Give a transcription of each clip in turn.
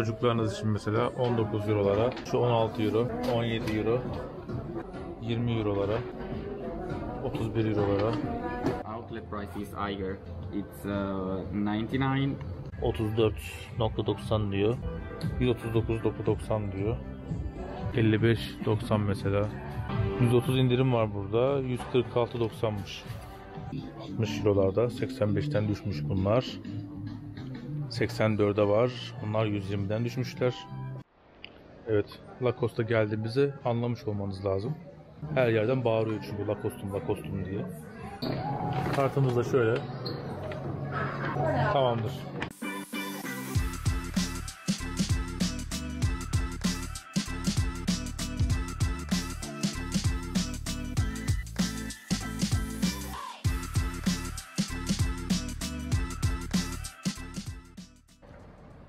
Çocuklarınız için mesela 19 eurolara, şu 16 euro, 17 euro, 20 eurolara, 31 eurolara, Outlet price is higher. It's uh, 99 34.90 diyor. 139.90 diyor. 55.90 mesela. 130 indirim var burada. 146.90'mış. 60 eurolarda 85'ten düşmüş bunlar. 84'e var. Bunlar 120'den düşmüşler. Evet, Lacoste'a geldiğimizi anlamış olmanız lazım. Her yerden bağırıyor çünkü Lacoste'um Lacoste'um diye. Kartımız da şöyle. Tamamdır.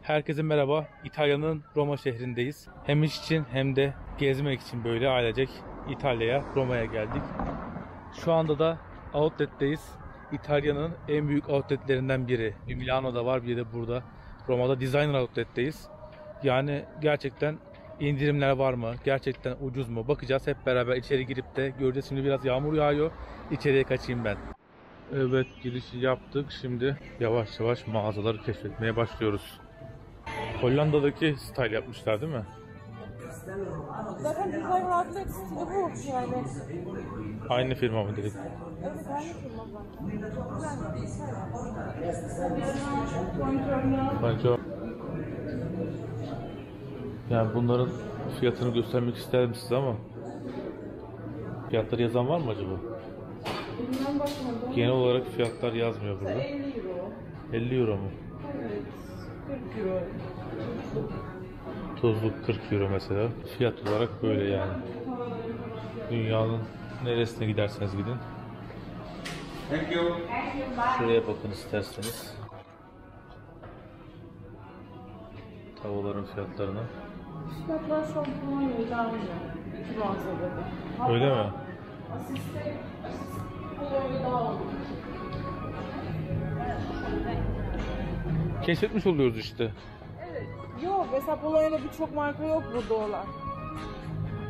Herkese merhaba. İtalya'nın Roma şehrindeyiz. Hem iş için hem de gezmek için böyle ailecek İtalya'ya, Roma'ya geldik. Şu anda da outlet'teyiz. İtalya'nın en büyük outletlerinden biri. Bir Milano'da var, bir de burada. Roma'da Designer Outlet'teyiz. Yani gerçekten indirimler var mı? Gerçekten ucuz mu? Bakacağız hep beraber içeri girip de göreceğiz. Şimdi biraz yağmur yağıyor. İçeriye kaçayım ben. Evet girişi yaptık. Şimdi yavaş yavaş mağazaları keşfetmeye başlıyoruz. Hollanda'daki style yapmışlar değil mi? Zaten Designer Outlet stili bu yani. Aynı firma mı dedik? Evet aynı firma var. Bence. Yani bunların fiyatını göstermek isterim size ama fiyatları yazan var mı acaba? Genel olarak fiyatlar yazmıyor burada. 50 euro. 50 euro mu? Evet. 40 euro. Tuzluk 40 euro mesela. Fiyat olarak böyle yani. Dünyanın neresine giderseniz gidin. Thank you. Şuraya bakın isterseniz. Tavaların fiyatlarına. Fiyatlar şu an Polonya'yı daha önce. İki mağazada da. Öyle mi? Asiste Polonya daha olur. Keşfetmiş oluyoruz işte. Evet. Yok mesela Polonya'da birçok marka yok burada olan.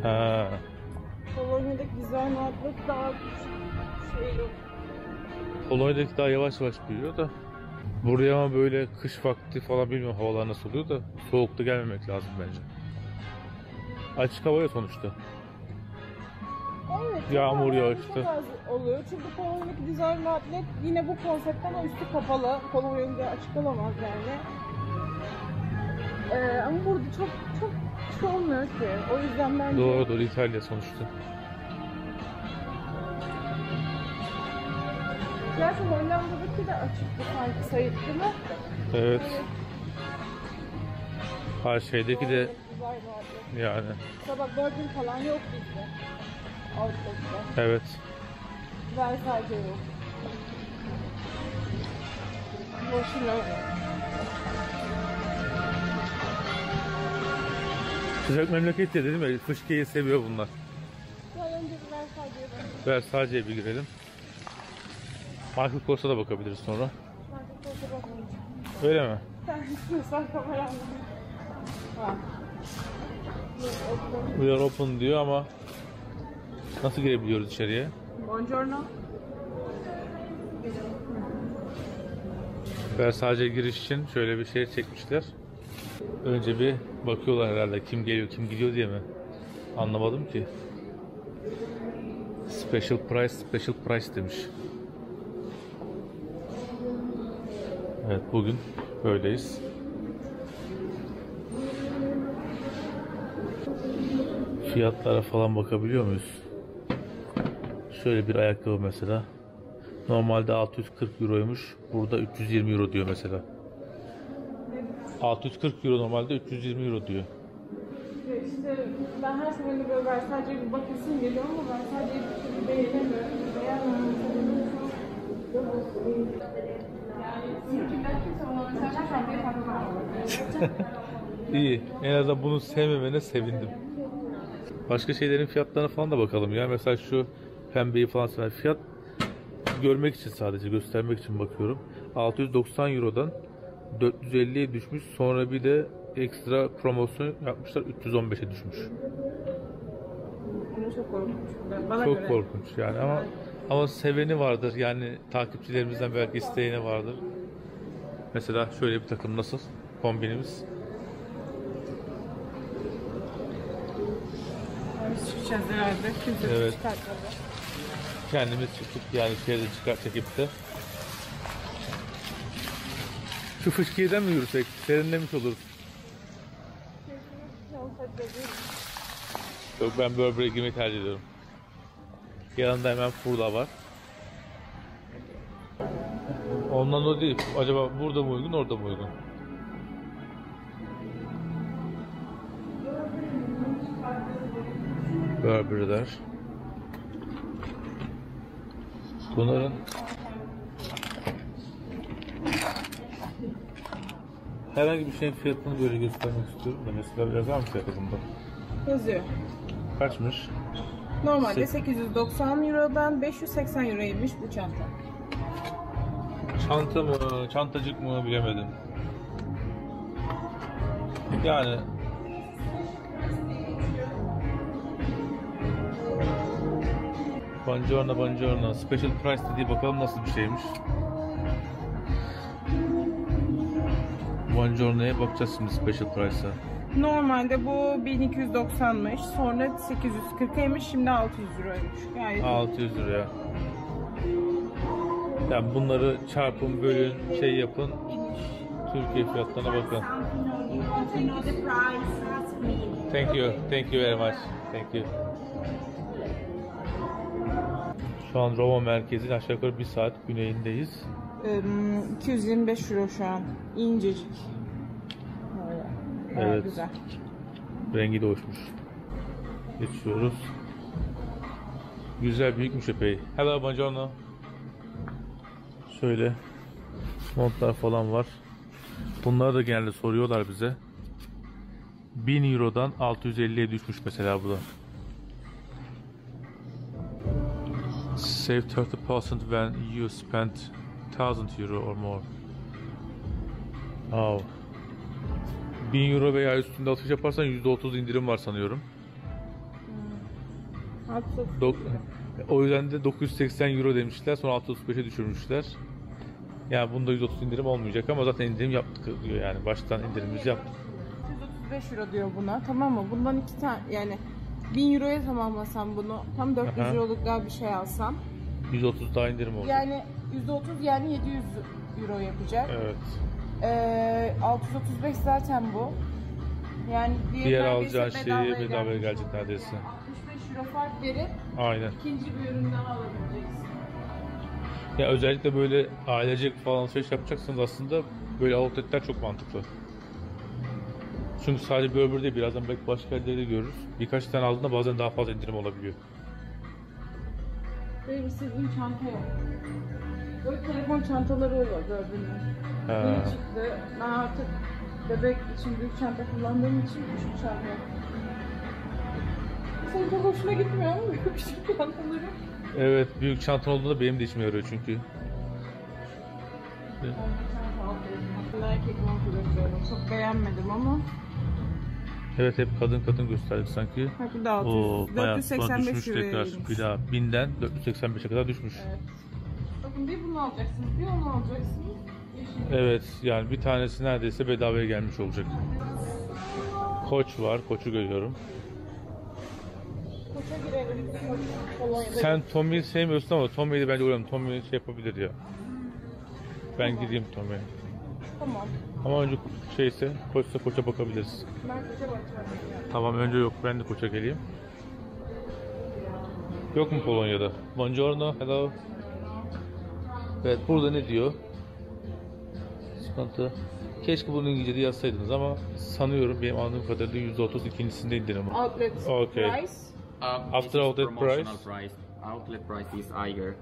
Ha. Polonya'daki Designer Outlet daha küçük şey yok. Polonya'daki daha yavaş yavaş büyüyor da. Buraya ama böyle kış vakti falan bilmiyorum havalar nasıl oluyor da soğukta gelmemek lazım bence. Açık havaya sonuçta. Evet. Yağmur az oluyor. Çünkü Polonya'daki Designer Outlet yine bu konseptten o üstü kapalı. Polonya'da açık olamaz yani. Ee, ama burada çok çok çok olmuyor ki. O yüzden bence... Doğru doğru İtalya sonuçta. Gerçi Hollanda'daki de açıktı sanki sayık değil mi? Evet. Her şeydeki de yani Mesela bak Virgin falan yok bizde. Outlet'te. evet. Versace yok. Boşuna. Sıcak memleket ya dedim ya fışkıyı seviyor bunlar. Önce bir girelim. Michael Kors'a da bakabiliriz sonra. Bakmayacağım. Öyle mi? Sen istiyorsan kameranla. We are open diyor ama nasıl girebiliyoruz içeriye? Buongiorno. Versace giriş için şöyle bir şey çekmişler. Önce bir bakıyorlar herhalde kim geliyor kim gidiyor diye mi? Anlamadım ki. Special price, special price demiş. Evet bugün böyleyiz. Fiyatlara falan bakabiliyor muyuz? Şöyle bir ayakkabı mesela. Normalde 640 euroymuş. Burada 320 euro diyor mesela. 640 euro normalde 320 euro diyor. İşte ben her seferinde böyle Versace'ye bir bakasım geliyor ama Versace'yi bir türlü beğenemiyorum. Beğenmiyorum. İyi. En azından bunu sevmemene sevindim. Başka şeylerin fiyatlarına falan da bakalım ya. Mesela şu pembeyi falan seven fiyat görmek için sadece göstermek için bakıyorum. 690 Euro'dan 450'ye düşmüş. Sonra bir de ekstra promosyon yapmışlar 315'e düşmüş. Çok korkunç. Bana Çok göre. korkunç yani ama ama seveni vardır yani takipçilerimizden belki isteyeni vardır. Mesela şöyle bir takım nasıl kombinimiz? Biz çıkacağız herhalde. Kimse Evet. çıkartmadı. Kendimiz çıkıp yani şeyde çıkar çekip de şu fışkiyeden mi yürüsek? Serinlemiş oluruz. Yok ben Burberry'e girmeyi tercih ediyorum. Yanında hemen Furla var. Ondan o değil. Acaba burada mı uygun, orada mı uygun? Burberry'ler. Bunların herhangi bir şeyin fiyatını böyle göstermek istiyorum da mesela yazar mı fiyatı bunda? Yazıyor. Kaçmış? Normalde Sek- 890 Euro'dan 580 Euro'ymuş bu çanta. Çanta mı, çantacık mı bilemedim. Yani Buongiorno, buongiorno. Special price dediği bakalım nasıl bir şeymiş. Buongiorno'ya bakacağız şimdi special price'a. Normalde bu 1290'mış. Sonra 840'ymış. Şimdi 600 Euro'ymuş. Gayet iyi. 600 liraya. Yani bunları çarpın, bölün, şey yapın. Türkiye fiyatlarına bakın. Thank you. Thank you very much. Thank you. Şu an Roma merkezin aşağı yukarı bir saat güneyindeyiz. Em, 225 Euro şu an. İncecik. Böyle. Bayağı Evet. Güzel. Rengi de hoşmuş. Geçiyoruz. Güzel büyükmüş epey. Hello, buongiorno. Şöyle montlar falan var. Bunları da genelde soruyorlar bize. 1000 Euro'dan 650'ye düşmüş mesela bu da. Save 30% when you spend 1000 Euro or more. Oh. 1000 Euro veya üstünde alışveriş yaparsan %30 indirim var sanıyorum. Hatta Dok- o yüzden de 980 Euro demişler sonra 635'e düşürmüşler. Yani bunda 130 indirim olmayacak ama zaten indirim yaptık diyor yani baştan indirimimizi yaptık. 135 Euro diyor buna tamam mı? Bundan iki tane yani 1000 Euro'ya tamamlasam bunu tam 400 Aha. Euro'luk daha bir şey alsam 130 daha indirim olacak. yani %30 yani 700 Euro yapacak. Evet. Ee, 635 zaten bu. Yani diğer, Diğer alacağın şeyi bedavaya gelecek neredeyse. 65 Euro fark verip Aynen. ikinci bir ürün daha alabileceksin. Ya özellikle böyle ailecek falan alışveriş yapacaksınız aslında böyle outletler çok mantıklı. Çünkü sadece Burberry değil birazdan belki başka yerlerde de görürüz. Birkaç tane aldığında bazen daha fazla indirim olabiliyor. Benim istediğim çanta yok. Böyle telefon çantaları oluyor gördüğünüz. Yeni çıktı. Ben artık bebek için büyük çanta kullandığım için küçük çanta yok. Senin çok hoşuna gitmiyor mu küçük çantaları? Evet büyük çantan olduğunda benim de işime yarıyor çünkü. Ben bir çanta aldım. Erkek montu. Çok beğenmedim ama. Evet hep kadın kadın gösterdik sanki. Bak bu da 600. O bayağı sonra 485 düşmüş tekrar. Bir daha 1000'den 485'e kadar düşmüş. Evet. Bakın bir bunu alacaksınız, bir onu alacaksınız. Evet yani bir tanesi neredeyse bedavaya gelmiş olacak. Koç var. Koç'u görüyorum. Koça girelim. Polonya'da. Sen Tommy'yi sevmiyorsun ama Tommy'yi de bence uğrayalım. Tommy şey yapabilir ya. Ben gideyim Tommy'ye. Tamam. Ama önce şeyse Koç'sa Koç'a bakabiliriz. Ben koça bakacağım. Tamam önce yok ben de Koç'a geleyim. Yok mu Polonya'da? Buongiorno, hello. Evet burada ne diyor? Sıkıntı. Keşke bunu İngilizce'de yazsaydınız ama sanıyorum benim anladığım kadarıyla %30 ikincisinde indirim var. Outlet Okay. price. Um, After outlet price? price. Outlet price is higher.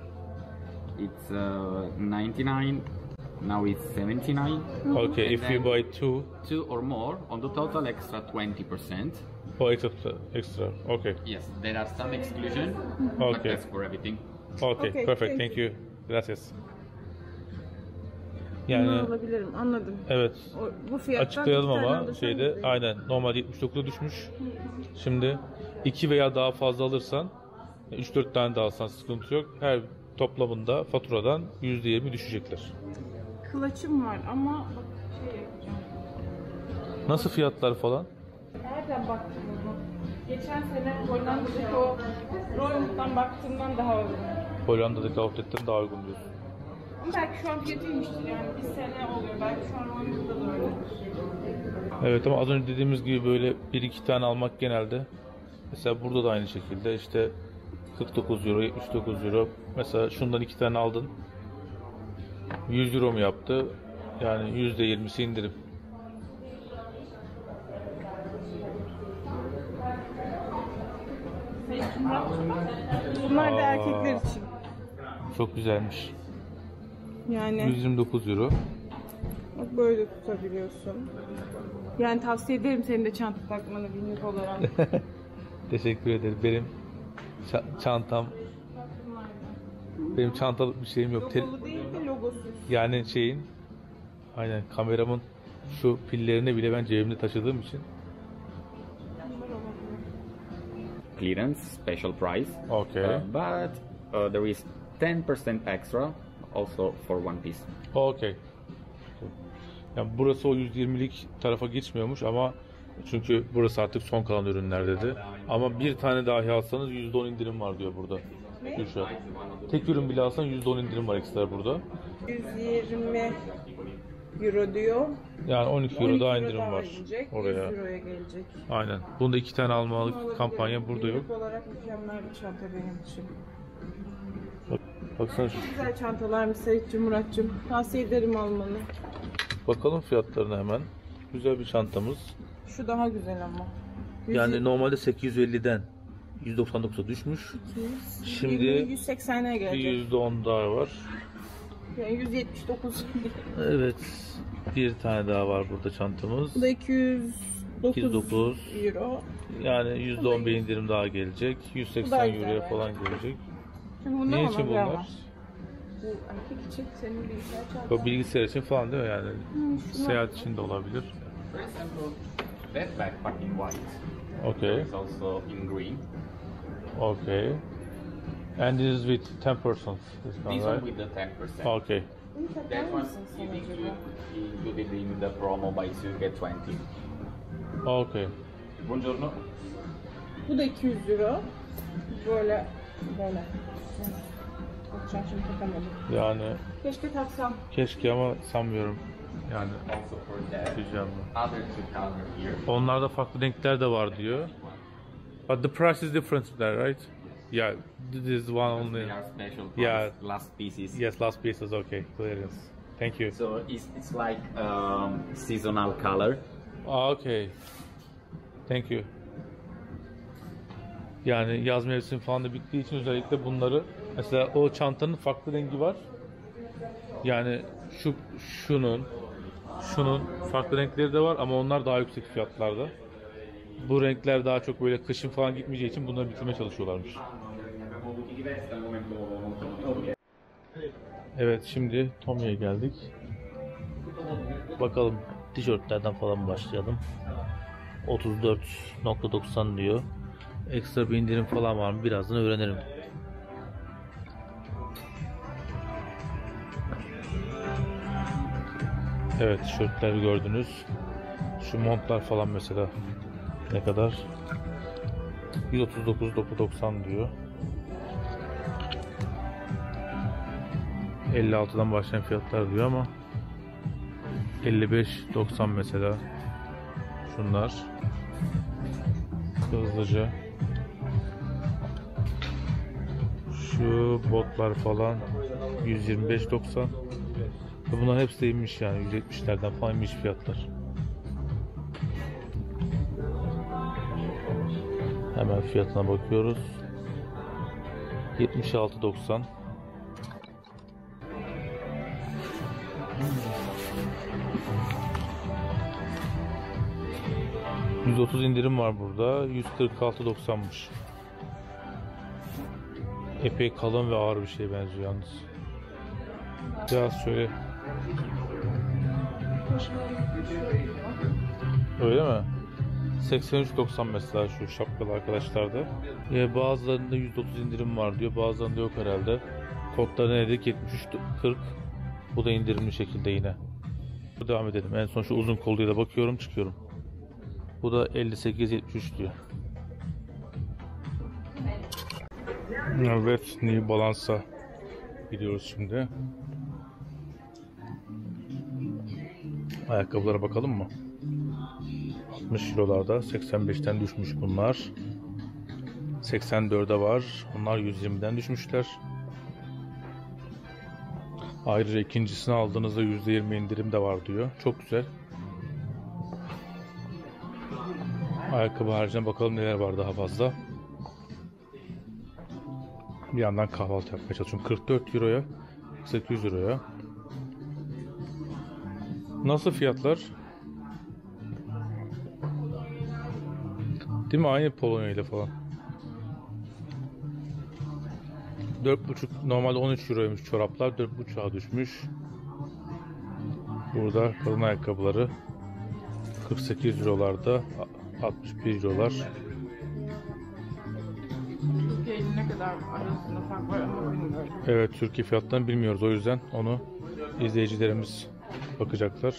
It's uh, 99. Now it's 79. Okay, if you buy two, Two or more on the total extra 20%. oh extra, extra. Okay, Yes, there are some exclusion, but okay, that's for everything. okay, Okay, perfect. thank Thank you. Gracias. Yani Bunu alabilirim anladım. evet O, bu fiyattan açıklayalım ama şeyde güzel. aynen normal 79'a düşmüş. Şimdi 2 veya daha fazla alırsan 3-4 tane daha alsan sıkıntı yok. Her toplamında faturadan %20 düşecekler. Kılaçım var ama bak şey yapacağım. Nasıl fiyatlar falan? Nereden baktın bunu? Geçen sene Hollanda'daki o Royal'dan baktığımdan daha uygun. Hollanda'daki outlet'ten daha uygun diyorsun. Ama belki şu an fiyatıymıştır yani bir sene oluyor. Belki şu an Royal'da da öyle. Evet ama az önce dediğimiz gibi böyle 1-2 tane almak genelde. Mesela burada da aynı şekilde işte 49 euro, 79 euro. Mesela şundan 2 tane aldın. 100 euro mu yaptı? Yani %20'si indirim. Bunlar da Aa. erkekler için. Çok güzelmiş. Yani 129 euro. bak böyle tutabiliyorsun. Yani tavsiye ederim senin de çanta takmanı günlük olarak. Teşekkür ederim. Benim ça- çantam benim çantalık bir şeyim yok. Logolu değil de logosuz. yani şeyin aynen kameramın şu pillerini bile ben cebimde taşıdığım için. Clearance, special price. Okay. Uh, but uh, there is 10% extra also for one piece. Okey. Yani burası o 120'lik tarafa geçmiyormuş ama çünkü burası artık son kalan ürünler dedi. Ama bir tane dahi alsanız %10 indirim var diyor burada. Gülşah. Tek ürün bile alsan %10 indirim var ekstra burada. 120 euro diyor. Yani 12 euro 12 daha indirim daha var gelecek, oraya. 100 euroya gelecek. Aynen. Bunda iki tane almalık Alabilirim. kampanya burada yok. Olarak mükemmel bir çanta benim için. Bak, baksana şu. Güzel çantalarmış Seyit'cim, Murat'cığım. Tavsiye ederim almanı. Bakalım fiyatlarına hemen. Güzel bir çantamız. Şu daha güzel ama. Yani normalde 850'den 199'a düşmüş. Şimdi 180'e bir gelecek. %10 daha var. Yani 179. Evet. Bir tane daha var burada çantamız. Bu da 209 209. euro. Yani %10 bir indirim daha gelecek. Bu da 180 güzel euroya falan gelecek. Şimdi bundan Ne için bunlar? Bu erkek için senin bilgisayar çantan. Bu bilgisayar için falan değil mi yani? şuna- Seyahat için de olabilir. For example, that backpack in white Okay. is also in green. Okay. And this is with 10% discount, This one right? with the 10%. Okay. That one is included, included in the promo two get 20. Okay. Buongiorno. Bu da 200 euro. Böyle böyle. Bakacağım şimdi takamadım. Yani Keşke taksam. keşke ama sanmıyorum. Yani Also for that diyeceğim. other two color here. Onlarda farklı renkler de var diyor. But the price is different there, right? Yeah, this is one only. They are special price, Yeah. last pieces. Yes, last piece is okay. Clearance. Thank you. So it's, it's like um, seasonal color. Ah, okay. Thank you. Yani yaz mevsim falan da bittiği için özellikle bunları mesela o çantanın farklı rengi var. Yani şu şunun şunun farklı renkleri de var ama onlar daha yüksek fiyatlarda. Bu renkler daha çok böyle kışın falan gitmeyeceği için bunları bitirmeye çalışıyorlarmış. Evet şimdi Tommy'ye geldik. Bakalım tişörtlerden falan başlayalım. 34.90 diyor. Ekstra bir indirim falan var mı? Birazdan öğrenirim. Evet tişörtler gördünüz. Şu montlar falan mesela ne kadar? 139.90 diyor. 56'dan başlayan fiyatlar diyor ama 55.90 mesela. Şunlar. Hızlıca. Şu botlar falan 125.90 Ve bunların hepsi de inmiş yani 170'lerden falan inmiş fiyatlar fiyatına bakıyoruz 76.90 130 indirim var burada. 146.90'mış. Epey kalın ve ağır bir şey benziyor yalnız. Biraz şöyle Öyle mi? 83.90 mesela şu şapkalı arkadaşlarda. Ee, bazılarında %30 indirim var diyor. Bazılarında yok herhalde. Kodları ne dedik? 73.40. Bu da indirimli şekilde yine. Devam edelim. En son şu uzun kolluya da bakıyorum çıkıyorum. Bu da 58.73 diyor. Evet, New Balance'a gidiyoruz şimdi. Ayakkabılara bakalım mı? 60 eurolarda 85'ten düşmüş bunlar. 84'e var. Onlar 120'den düşmüşler. Ayrıca ikincisini aldığınızda %20 indirim de var diyor. Çok güzel. Ayakkabı haricinde bakalım neler var daha fazla. Bir yandan kahvaltı yapmaya çalışıyorum. 44 euroya, 800 euroya. Nasıl fiyatlar? Değil mi? Aynı Polonya ile falan. 4.5 normalde 13 euroymuş çoraplar 4.5'a düşmüş. Burada kadın ayakkabıları 48 eurolarda 61 eurolar. Türkiye'nin ne kadar arasında fark var ama bilmiyorum. Evet Türkiye fiyatlarını bilmiyoruz o yüzden onu izleyicilerimiz bakacaklar.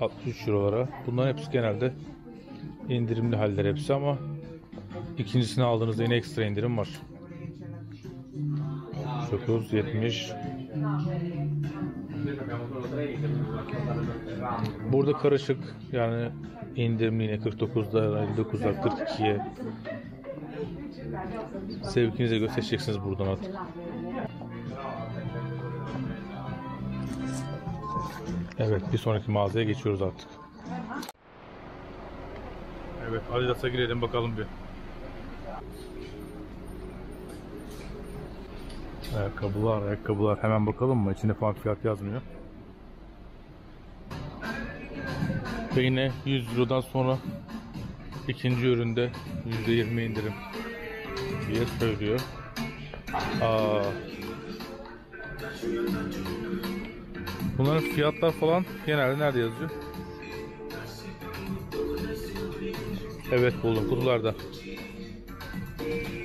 63 eurolara. Bunların hepsi genelde indirimli haller hepsi ama ikincisini aldığınızda yine ekstra indirim var. 9, 70. Burada karışık yani indirimli yine 49'da 59'da 42'ye Sevkinize göre seçeceksiniz buradan artık. Evet bir sonraki mağazaya geçiyoruz artık. Evet Adidas'a girelim bakalım bir. Ayakkabılar, ayakkabılar. Hemen bakalım mı? İçinde falan fiyat yazmıyor. Ve yine 100 Euro'dan sonra ikinci üründe %20 indirim diye söylüyor. Aa. Bunların fiyatlar falan genelde nerede yazıyor? Evet buldum kutularda.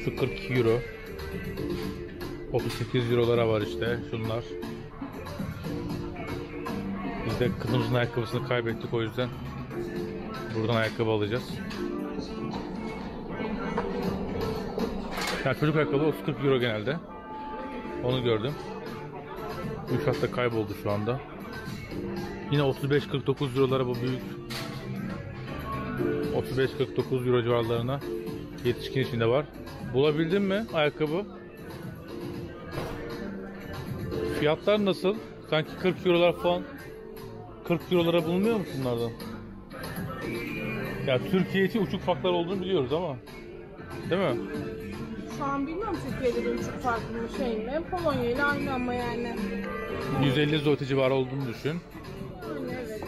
Şu 42 euro. 38 eurolara var işte şunlar. Biz de kızımızın ayakkabısını kaybettik o yüzden buradan ayakkabı alacağız. Yani çocuk ayakkabı 30-40 euro genelde. Onu gördüm. Bu da kayboldu şu anda. Yine 35-49 eurolara bu büyük 35-49 euro civarlarına yetişkin içinde var. Bulabildin mi ayakkabı? Fiyatlar nasıl? Sanki 40 eurolar falan 40 eurolara bulunuyor mu bunlardan? Ya Türkiye için uçuk farklar olduğunu biliyoruz ama değil mi? Şu an bilmiyorum Türkiye'de bir uçuk farklı bir şey mi? Polonya ile aynı ama yani. 150 zloty civarı olduğunu düşün. Aynı evet.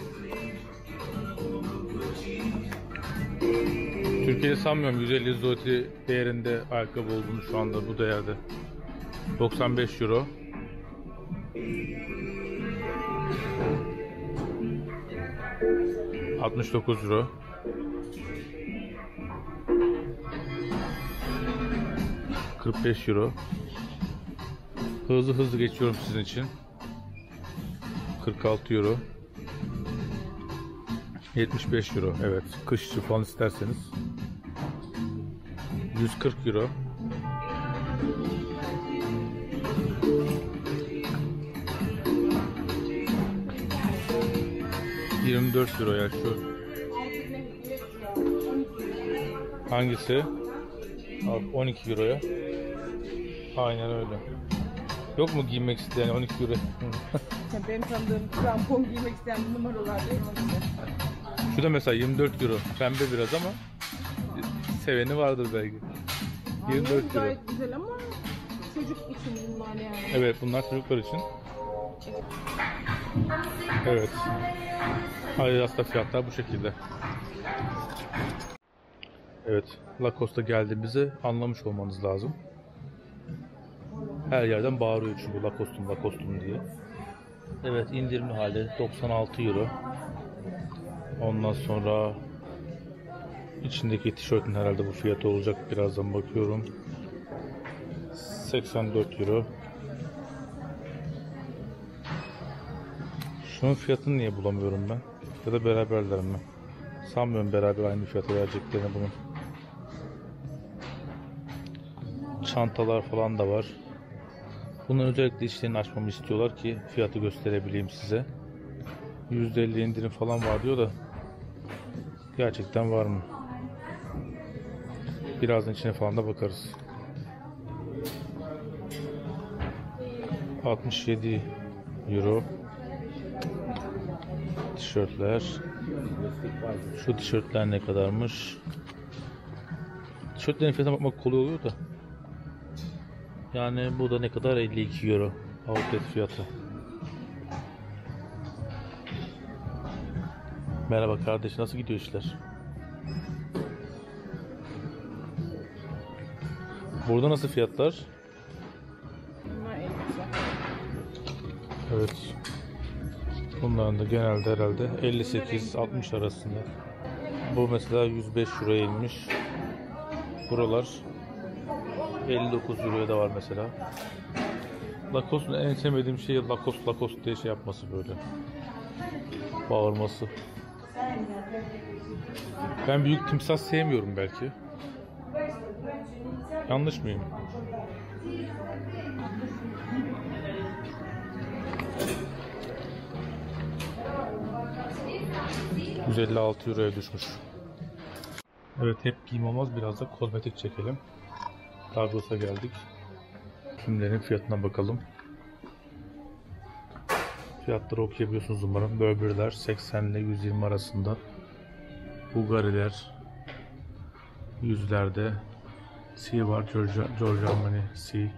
Türkiye'de sanmıyorum 150 zloty değerinde ayakkabı olduğunu şu anda bu değerde. 95 euro. ...69 euro. ...45 euro. Hızlı hızlı geçiyorum sizin için. 46 euro. 75 euro evet kışçı falan isterseniz 140 euro ...24 euro ya şu. Hangisi? Abi 12 euroya. Aynen öyle. Yok mu giymek isteyen 12 euro? Ya benim tanıdığım krampon giymek isteyen numaralar değil? Şu da mesela 24 euro. Pembe biraz ama seveni vardır belki. 24 Anlıyorum, euro. Gayet güzel ama çocuk için bunlar yani. Evet bunlar çocuklar için. Evet. Adidas'ta fiyatlar bu şekilde. Evet. Lacoste'a geldiğimizi anlamış olmanız lazım. Her yerden bağırıyor çünkü Lacoste'um Lacoste'um diye. Evet indirimli halde 96 euro. Ondan sonra içindeki tişörtün herhalde bu fiyatı olacak. Birazdan bakıyorum. 84 euro. Şunun fiyatını niye bulamıyorum ben? Ya da beraberler mi? Sanmıyorum beraber aynı fiyata vereceklerini bunun. Çantalar falan da var. Bunu özellikle içlerini açmamı istiyorlar ki fiyatı gösterebileyim size. %50 indirim falan var diyor da gerçekten var mı? Birazdan içine falan da bakarız. 67 euro tişörtler. Şu tişörtler ne kadarmış? Tişörtlerin fiyatına bakmak kolay oluyor da. Yani bu da ne kadar? 52 euro. Outlet fiyatı. Merhaba kardeş, nasıl gidiyor işler? Burada nasıl fiyatlar? Evet. Bunların da genelde herhalde 58-60 arasında. Bu mesela 105 euroya inmiş. Buralar 59 euroya da var mesela. Lacoste'un en sevmediğim şey Lacoste Lacoste diye şey yapması böyle. Bağırması. Ben büyük timsah sevmiyorum belki. Yanlış mıyım? ...156 euroya düşmüş. Evet hep giyim olmaz biraz da kozmetik çekelim. Douglas'a geldik. Kimlerin fiyatına bakalım. Fiyatları okuyabiliyorsunuz umarım. Burberry'ler 80 ile 120 arasında. Bulgari'ler 100'lerde. C var Giorgio Armani C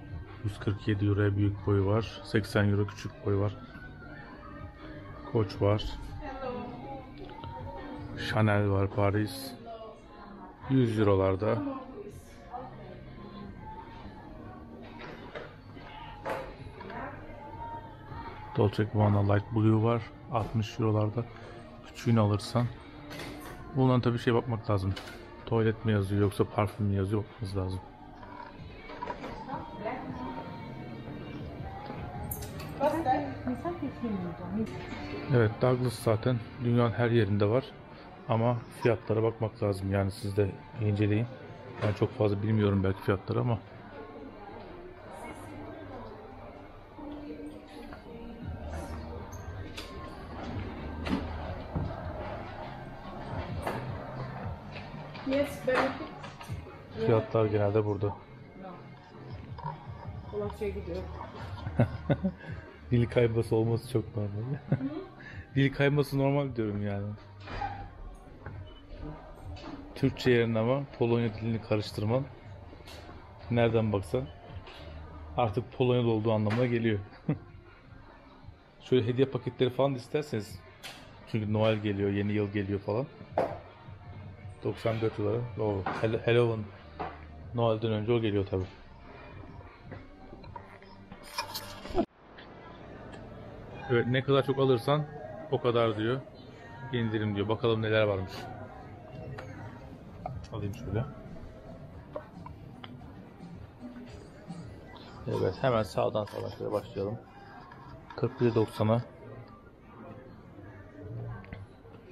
147 euroya büyük boyu var. 80 euro küçük boy var. Koç var. Chanel var Paris. 100 eurolarda. Dolce Gabbana Light Blue var. 60 eurolarda. Küçüğünü alırsan. Bundan tabii şey bakmak lazım. Tuvalet mi yazıyor yoksa parfüm mü yazıyor bakmamız lazım. Evet Douglas zaten dünyanın her yerinde var. Ama fiyatlara bakmak lazım. Yani siz de inceleyin. Ben çok fazla bilmiyorum belki fiyatları ama fiyatlar genelde burada. Dolapçıya gidiyor. Dil kayması olması çok normal. Dil kayması normal diyorum yani. Türkçe yerine ama Polonya dilini karıştırman nereden baksan artık Polonya'da olduğu anlamına geliyor. Şöyle hediye paketleri falan da isterseniz çünkü Noel geliyor, yeni yıl geliyor falan. 94 dolara. O Hall- Halloween Noel'den önce o geliyor tabii. Evet ne kadar çok alırsan o kadar diyor. indirim diyor. Bakalım neler varmış. Alayım şöyle. Evet hemen sağdan sağdan şöyle başlayalım. 41.90'a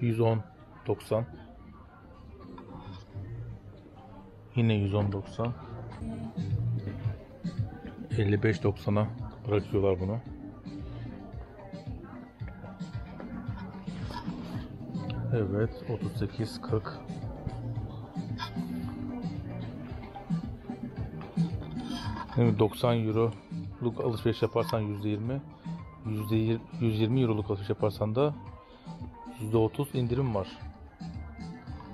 110.90 Yine 110.90 55.90'a bırakıyorlar bunu. Evet 38 40 Evet, 90 euroluk alışveriş yaparsan %20 %20 120 euroluk alışveriş yaparsan da %30 indirim var.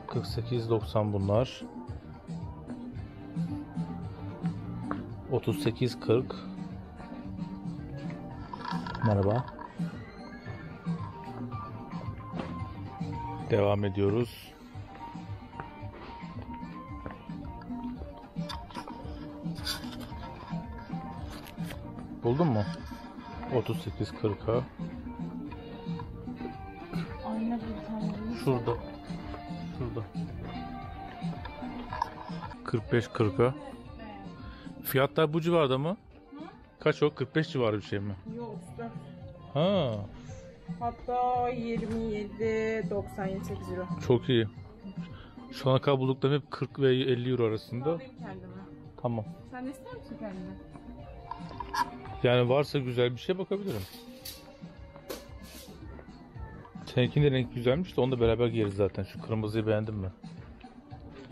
48.90 bunlar. 38.40 Merhaba. Devam ediyoruz. Buldun mu? 38.40'a. Ayna bir tane. Şurada. Şurada. 45 40'a. Fiyatlar bu civarda mı? Kaç o? 45 civarı bir şey mi? Yok. Ha, Hatta 27 98 euro. çok iyi. Şu ana kadar bulduklarım hep 40 ve 50 euro arasında. Alayım kendime. Tamam. Sen de ister misin kendine? Yani varsa güzel bir şey bakabilirim. Seninkinin de renk güzelmiş de onu da beraber giyeriz zaten. Şu kırmızıyı beğendim ben.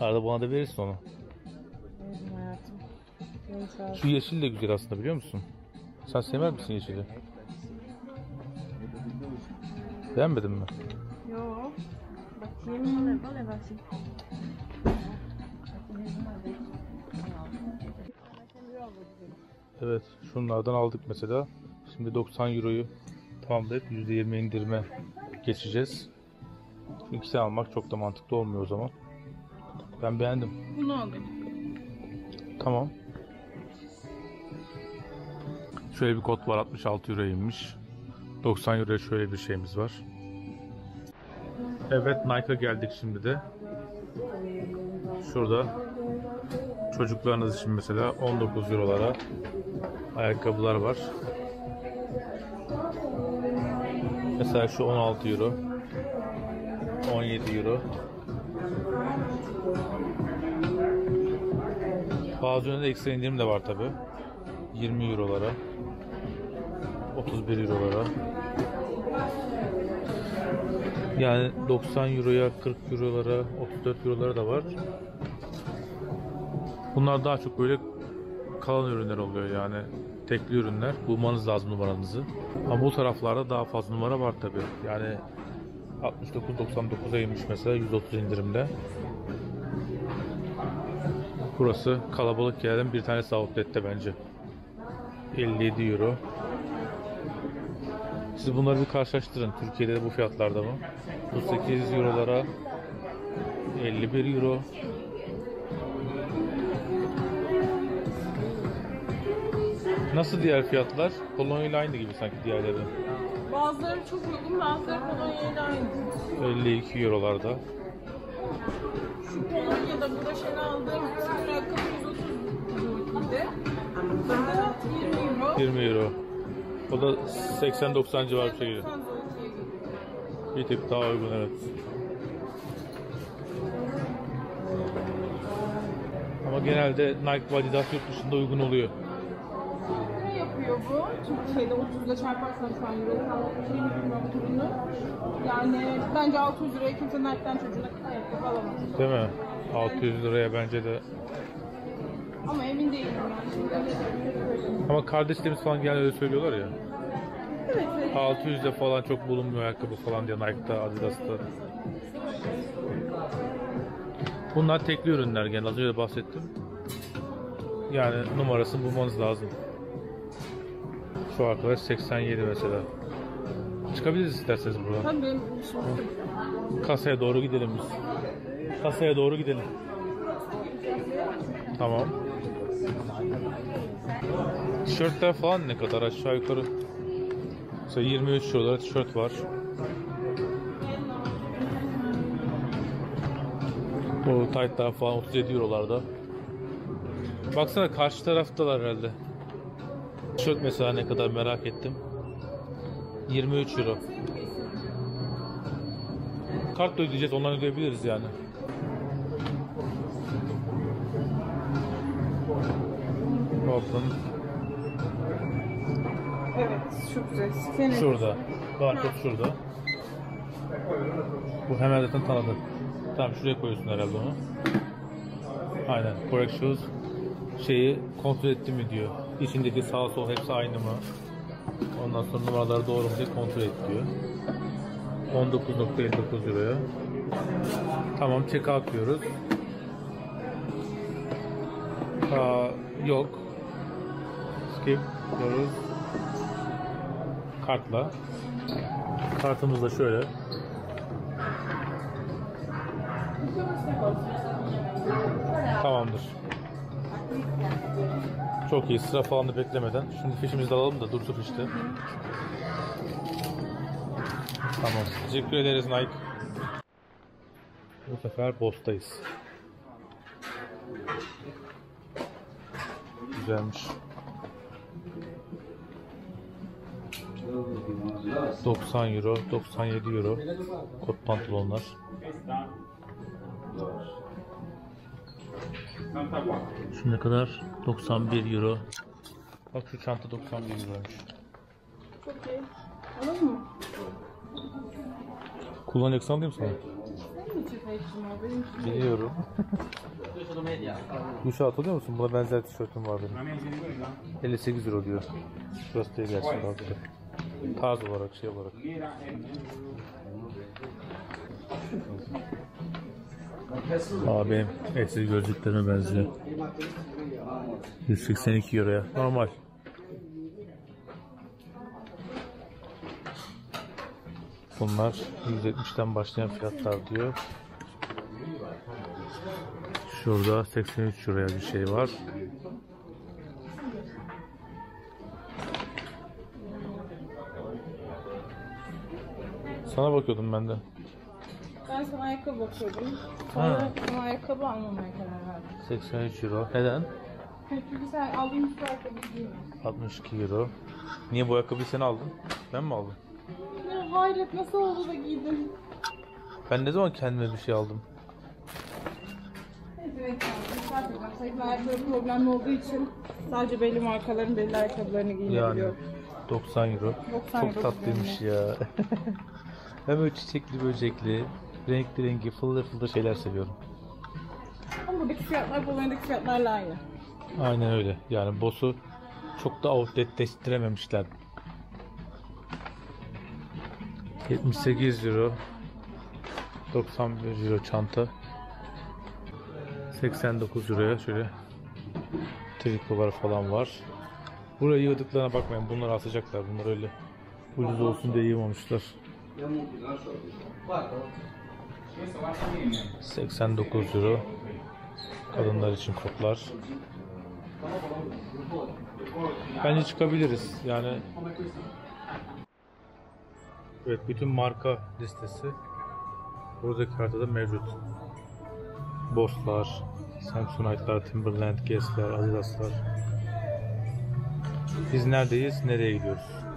Arada bana da verirsin onu. Sağ Şu yeşil de güzel aslında biliyor musun? Sen sevmez misin yeşili? Beğenmedin mi? Yok. Bakayım. Evet, şunlardan aldık mesela. Şimdi 90 euroyu tamamlayıp %20 indirime geçeceğiz. Çünkü ikisini almak çok da mantıklı olmuyor o zaman. Ben beğendim. Bunu alayım. Tamam. Şöyle bir kod var 66 euroya inmiş. 90 euroya şöyle bir şeyimiz var. Evet Nike'a geldik şimdi de. Şurada çocuklarınız için mesela 19 eurolara ayakkabılar var. Mesela şu 16 euro. 17 euro. Bazı yönde ekstra indirim de var tabi. 20 eurolara. 31 eurolara. Yani 90 euroya 40 eurolara 34 eurolara da var. Bunlar daha çok böyle kalan ürünler oluyor yani tekli ürünler. Bulmanız lazım numaranızı. Ama bu taraflarda daha fazla numara var tabi. Yani 69.99'a inmiş mesela 130 indirimde. Burası kalabalık yerden bir tanesi outlet'te bence. 57 euro. Siz bunları bir karşılaştırın. Türkiye'de de bu fiyatlarda mı? Bu 8 eurolara 51 euro. Nasıl diğer fiyatlar? Polonya ile aynı gibi sanki diğerleri. Bazıları çok uygun, bazıları Polonya ile aynı. 52 eurolarda. Şu Polonya'da burada şey aldığım ayakkabı 130 idi. Burada 20 euro. 20 euro. O da 80-90 civarı bir şey geliyor. 90 zloty'ye geliyor. Bir tık daha uygun evet. Ama genelde Nike ve Adidas yurt dışında uygun oluyor. Ne yapıyor bu? Türkiye'de 30 ile çarparsan şu an euro şeyini bilmiyorum turunu. Yani bence 600 liraya kimse Nike'den çocuğuna ayakkabı alamaz. Değil mi? 600 liraya bence de. Ama emin değilim yani. Şimdi Ama kardeşlerimiz falan genelde öyle söylüyorlar ya. evet, evet. 600'de falan çok bulunmuyor ayakkabı falan diye Nike'da, Adidas'ta. Bunlar tekli ürünler gene az önce de bahsettim. Yani numarasını bulmanız lazım. Şu arkadaş 87 mesela. Çıkabiliriz isterseniz buradan. Tabii benim Kasaya doğru gidelim biz. Kasaya doğru gidelim. Tamam. Tişörtler falan ne kadar aşağı yukarı? Mesela 23 eurolara tişört var. Bu taytlar falan 37 eurolarda. Baksana karşı taraftalar herhalde. Tişört mesela ne kadar merak ettim. 23 euro. Kartla ödeyeceğiz, ondan ödeyebiliriz yani. Bakın şu güzel. Şurada. Barkod şurada. Bu hemen zaten tanıdık. Tamam şuraya koyuyorsun herhalde onu. Aynen. Correct shoes şeyi kontrol etti mi diyor. İçindeki sağ sol hepsi aynı mı? Ondan sonra numaraları doğru mu diye kontrol et diyor. 19.59 euroya. Tamam check out diyoruz. Aa, yok. Skip diyoruz. Kartla. Kartımız da şöyle. Tamamdır. Çok iyi. Sıra falan da beklemeden. Şimdi fişimizi de alalım da dursun işte. Tamam. Teşekkür ederiz Nike. Bu sefer Boss'tayız. Güzelmiş. 90 euro, 97 euro kot pantolonlar. Şu ne kadar? 91 euro. Bak şu çanta 91 euroymuş. Çok iyi. Alalım mı? Kullanacaksan alayım sana. Biliyorum. Gülşah hatırlıyor musun? Buna benzer tişörtüm var benim. 58 euro diyor. Şurası değil güzel. Tarz olarak, şey olarak. Aa benim eski gözlüklerime benziyor. 182 euroya. Normal. Bunlar 170'ten başlayan fiyatlar diyor. Şurada 83 liraya bir şey var. Sana bakıyordum ben de. Ben sana ayakkabı bakıyordum. Sonra sana ayakkabı almamaya karar verdim. 83 euro. Neden? Çünkü sen aldığın hiçbir ayakkabı giyme. 62 euro. Niye bu ayakkabıyı sen aldın? Ben mi aldım? Ya hayret nasıl oldu da giydin? Ben ne zaman kendime bir şey aldım? Neyse neyse. Sayın ayakkabı problemli olduğu için sadece belli markaların belli ayakkabılarını Yani giyinebiliyor. 90 euro. 90 Çok euro tatlıymış ya. ben böyle çiçekli böcekli, renkli rengi, fıldır fıldır şeyler seviyorum. Ama buradaki fiyatlar Polonya'daki fiyatlarla aynı. Aynen öyle. Yani boss'u çok da outletleştirememişler. 78 euro 91 euro çanta 89 euroya şöyle trikolar falan var. Buraya yığdıklarına bakmayın. Bunlar asacaklar. Bunlar öyle ucuz olsun diye yığmamışlar. 89 euro kadınlar için kotlar. Bence çıkabiliriz. Yani Evet bütün marka listesi buradaki haritada mevcut. Boss'lar, Samsonite'lar, Timberland, Guess'ler, Adidas'lar. Biz neredeyiz? Nereye gidiyoruz?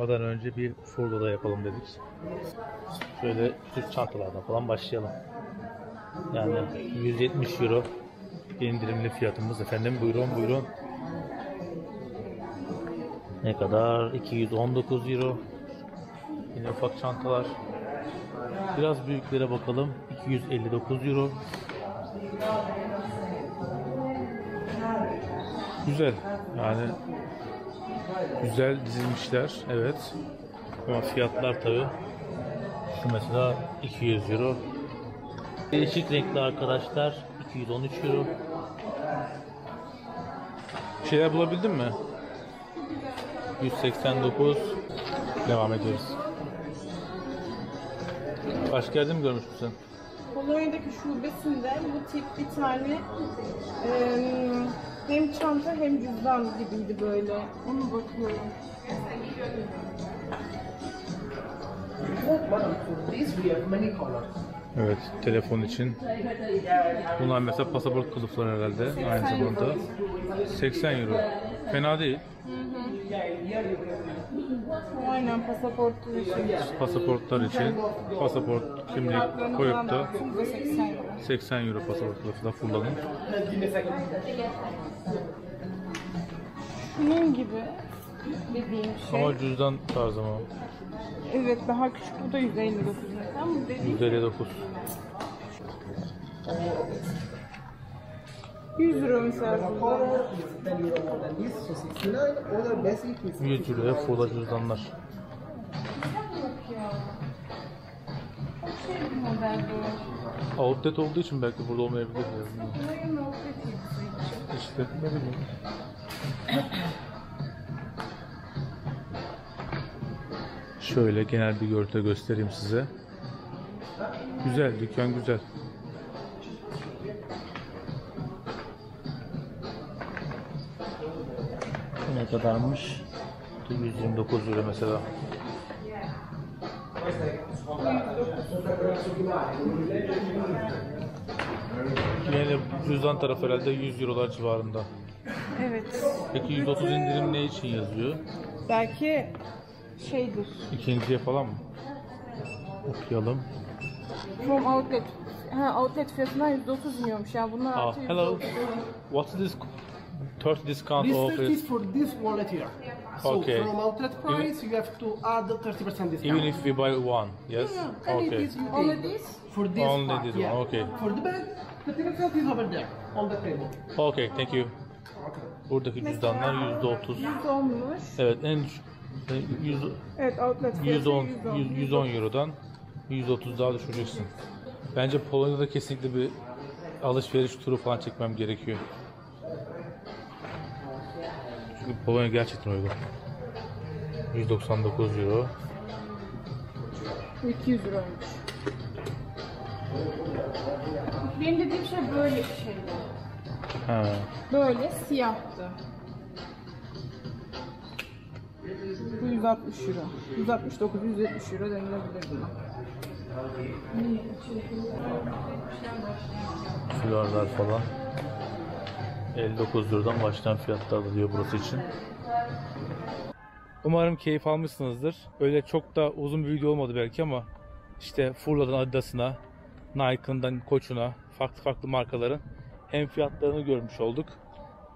Çıkmadan önce bir furda da yapalım dedik. Şöyle Türk çantalardan falan başlayalım. Yani 170 euro indirimli fiyatımız efendim. Buyurun buyurun. Ne kadar? 219 euro. Yine ufak çantalar. Biraz büyüklere bakalım. 259 euro. Güzel. Yani güzel dizilmişler. Evet. Ama fiyatlar tabi. Şu mesela 200 euro. Değişik renkli arkadaşlar 213 euro. Bir şeyler bulabildin mi? 189 Devam ediyoruz. Başka yerde mi görmüş müsün? Polonya'daki şubesinde bu tip bir tane em, hem çanta hem cüzdan gibiydi böyle. Onu bakıyorum. Evet, telefon için. Bunlar mesela pasaport kılıfları herhalde aynı zamanda. 80 euro. Fena değil. Aynen pasaport için. Pasaportlar için pasaport, kimlik koyup da dağıtınca 80 euro. 80 euro pasaport kılıfı da kullanın. Şunun gibi dediğim şey. Ama cüzdan tarzı mı? Evet daha küçük bu da 159 lira. Bu dediğim 159. 100 euro mesela şurada. Color is 10 euro more than this, so 69. Other basic is 100 euroya full cüzdanlar. Outlet olduğu için belki burada olmayabilir. ya. Bunların outlet gibi. İşte ne bileyim. Şöyle genel bir görüntü göstereyim size. Güzel, dükkan güzel. Kadarmış? 129 euro mesela. Yine cüzdan tarafı herhalde 100 eurolar civarında. Evet. Peki 130 indirim ne için yazıyor? Belki şeydir. İkinciye falan mı? Okuyalım. From outlet. Ha outlet fiyatından %30 iniyormuş. Yani bunlar Ah, artı hello. %30. What's this 30 discount This offer? 30 is for this wallet here. So Okay. from outlet price, you have to add 30% discount. Even if we buy one, yes? Yeah, Okay. is Only this? For this Only part, this yeah. one, okay. For the bag, the 30% is over there, on the table. Okay, thank you. Buradaki cüzdanlar %30. %10'muş. Evet, en düş- e, 100 Evet outlet fiyatı 110 %10. 100 110 Euro'dan 130 daha düşüreceksin. Bence Polonya'da kesinlikle bir alışveriş turu falan çekmem gerekiyor. Çünkü Polonya gerçekten uygun. 199 Euro. 200 liraymış. Benim dediğim şey böyle bir şeydi. Ha. Böyle siyahtı. Bu 160 euro. 169, 170 euro denilebilir buna. Fularlar falan. 59 Euro'dan başlayan fiyatlar diyor burası için. Umarım keyif almışsınızdır. Öyle çok da uzun bir video olmadı belki ama işte Furla'dan Adidas'ına, Nike'ından Koç'una, farklı farklı markaların hem fiyatlarını görmüş olduk.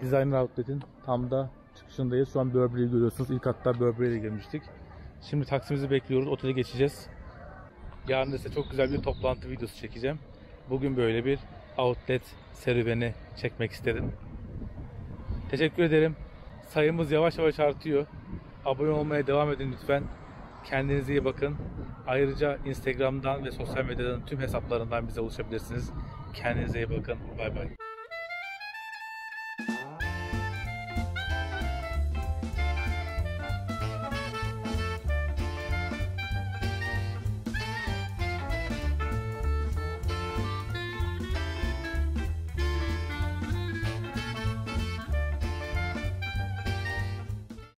Designer Outlet'in tam da çıkışındayız. Şu an Burberry'i görüyorsunuz. İlk hatta Burberry'e girmiştik. Şimdi taksimizi bekliyoruz. Otele geçeceğiz. Yarın da size çok güzel bir toplantı videosu çekeceğim. Bugün böyle bir outlet serüveni çekmek istedim. Teşekkür ederim. Sayımız yavaş yavaş artıyor. Abone olmaya devam edin lütfen. Kendinize iyi bakın. Ayrıca Instagram'dan ve sosyal medyadan tüm hesaplarından bize ulaşabilirsiniz. Kendinize iyi bakın. Bay bay.